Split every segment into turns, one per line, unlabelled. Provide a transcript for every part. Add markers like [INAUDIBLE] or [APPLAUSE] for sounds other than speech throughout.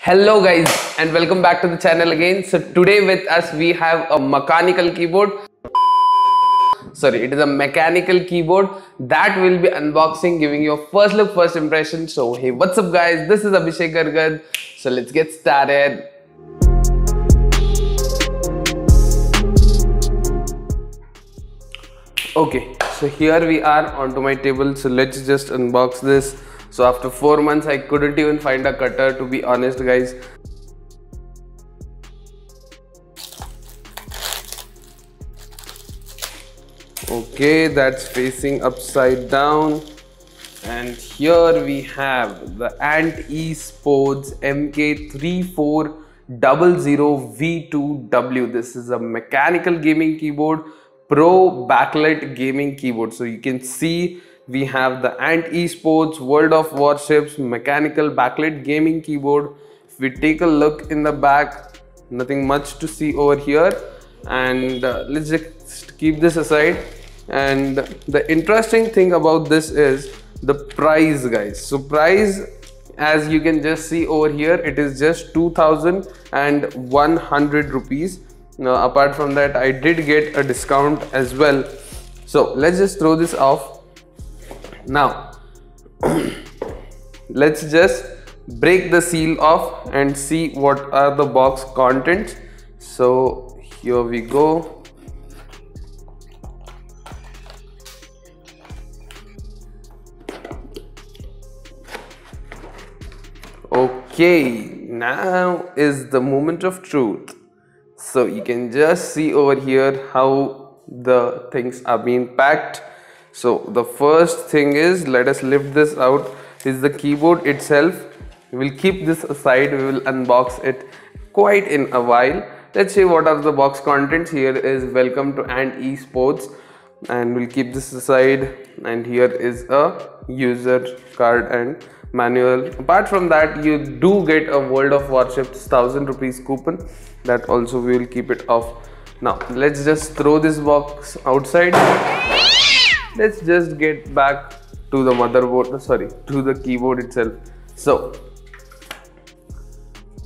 Hello guys and welcome back to the channel again. So today with us we have a mechanical keyboard. Sorry, it is a mechanical keyboard that will be unboxing, giving you a first look, first impression. So hey, what's up guys? This is Abhishek Garagad. So let's get started. Okay, so here we are onto my table. So let's just unbox this. So after four months, I couldn't even find a cutter to be honest, guys. Okay, that's facing upside down. And here we have the Ant Esports MK3400V2W. This is a mechanical gaming keyboard, pro backlit gaming keyboard. So you can see we have the Ant Esports World of Warships mechanical backlit gaming keyboard. If we take a look in the back, nothing much to see over here. And uh, let's just keep this aside. And the interesting thing about this is the price guys so price as you can just see over here it is just 2100 rupees now apart from that i did get a discount as well so let's just throw this off now [CLEARS THROAT] let's just break the seal off and see what are the box contents so here we go Okay, now is the moment of truth. So you can just see over here how the things are being packed. So the first thing is, let us lift this out, is the keyboard itself. We will keep this aside, we will unbox it quite in a while. Let's see what are the box contents. Here is welcome to Ant Esports. And we'll keep this aside. And here is a user card and manual. Apart from that you do get a world of warships thousand rupees coupon. That also we will keep it off. Now let's just throw this box outside let's just get back to the motherboard sorry to the keyboard itself. So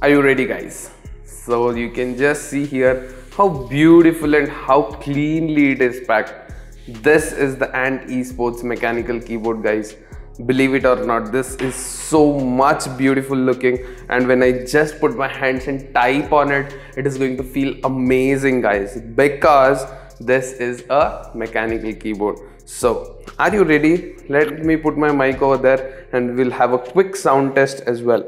are you ready guys? So you can just see here how beautiful and how cleanly it is packed. This is the ant esports mechanical keyboard guys. Believe it or not this is so much beautiful looking. And when i just put my hands and type on it it is going to feel amazing guys because this is a mechanical keyboard so are you ready? Let me put my mic over there and we'll have a quick sound test as well.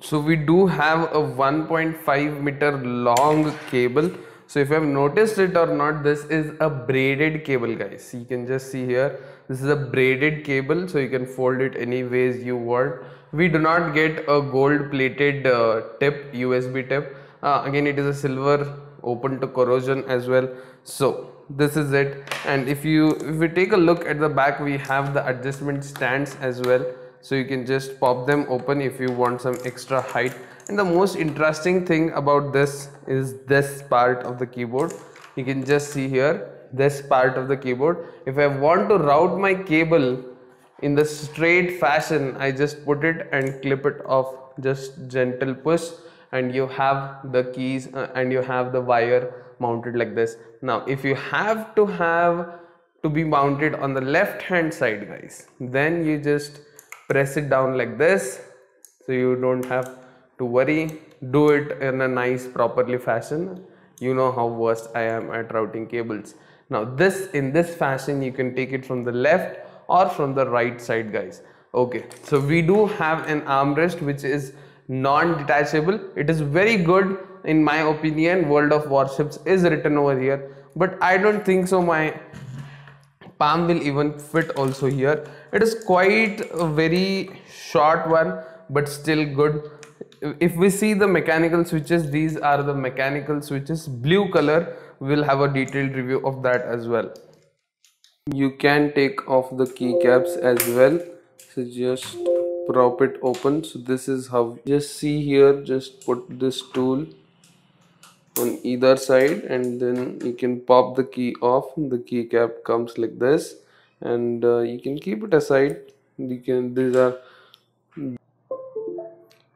So we do have a 1.5 meter long cable so if you have noticed it or not this is a braided cable guys. You can just see here. This is a braided cable so you can fold it any ways you want. We do not get a gold plated uh, tip usb tip. Uh, again it is a silver open to corrosion as well. So this is it. And if you if we take a look at the back we have the adjustment stands as well so you can just pop them open if you want some extra height. And the most interesting thing about this is this part of the keyboard. You can just see here this part of the keyboard. If I want to route my cable in the straight fashion I just put it and clip it off. Just gentle push and you have the keys uh, and you have the wire mounted like this. Now if you have to have to be mounted on the left hand side guys then you just press it down like this. So you don't have to worry. Do it in a nice properly fashion. You know how worst i am at routing cables. Now this in this fashion you can take it from the left or from the right side guys. Okay so we do have an armrest which is non-detachable. It is very good. In my opinion world of warships is written over here. But i don't think so my palm will even fit also here. It is quite a very short one but still good. If we see the mechanical switches these are the mechanical switches. Blue color we'll have a detailed review of that as well. You can take off the keycaps as well. So just prop it open. So this is how just see here just put this tool on either side and then you can pop the key off. The keycap comes like this and uh, you can keep it aside. You can these are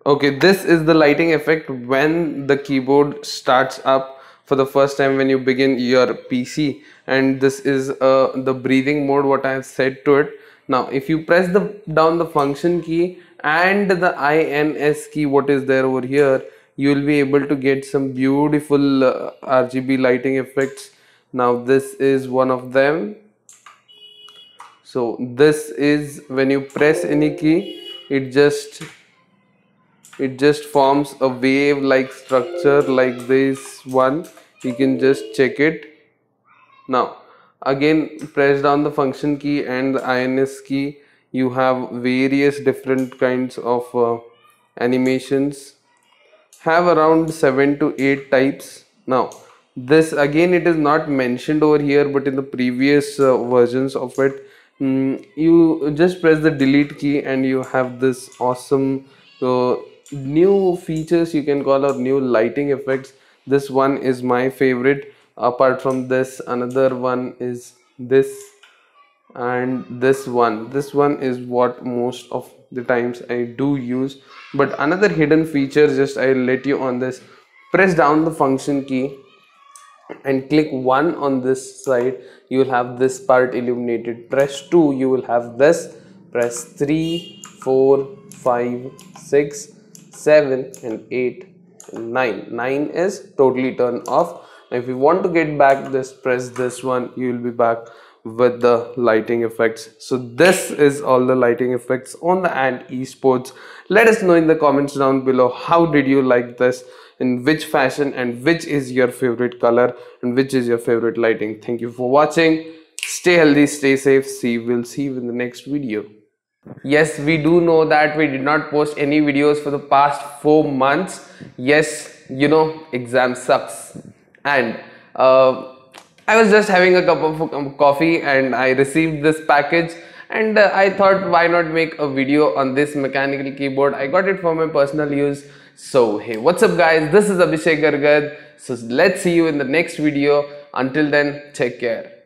okay this is the lighting effect when the keyboard starts up for the first time when you begin your PC and this is uh, the breathing mode what I have said to it. Now if you press the down the function key and the INS key what is there over here you will be able to get some beautiful uh, RGB lighting effects. Now this is one of them. So this is when you press any key it just it just forms a wave like structure like this one. You can just check it. Now again press down the function key and the INS key. You have various different kinds of uh, animations have around 7 to 8 types. Now this again it is not mentioned over here but in the previous uh, versions of it mm, you just press the delete key and you have this awesome uh, new features you can call or new lighting effects. This one is my favorite. Apart from this another one is this and this one. This one is what most of the times I do use. But another hidden feature just I'll let you on this. Press down the function key and click 1 on this side. You will have this part illuminated. Press 2 you will have this. Press 3 4 5 6 7 and 8 and 9 9 is totally turned off. If you want to get back this press this one you will be back with the lighting effects. So this is all the lighting effects on the ant esports. Let us know in the comments down below how did you like this? In which fashion and which is your favorite color and which is your favorite lighting? Thank you for watching. Stay healthy stay safe. See we'll see you in the next video. Yes we do know that we did not post any videos for the past four months. Yes you know exam sucks. And uh, I was just having a cup of um, coffee and I received this package and uh, I thought why not make a video on this mechanical keyboard. I got it for my personal use. So hey what's up guys this is Abhishek Garagad. So let's see you in the next video. Until then take care.